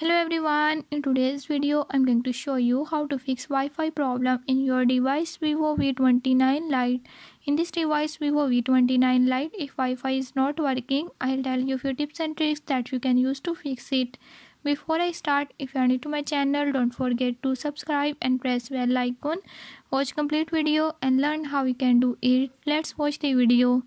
Hello everyone, in today's video I'm going to show you how to fix Wi-Fi problem in your device Vivo V29 Lite. In this device Vivo V29 Lite, if Wi-Fi is not working, I'll tell you few tips and tricks that you can use to fix it. Before I start, if you are new to my channel, don't forget to subscribe and press bell icon. Watch complete video and learn how you can do it. Let's watch the video.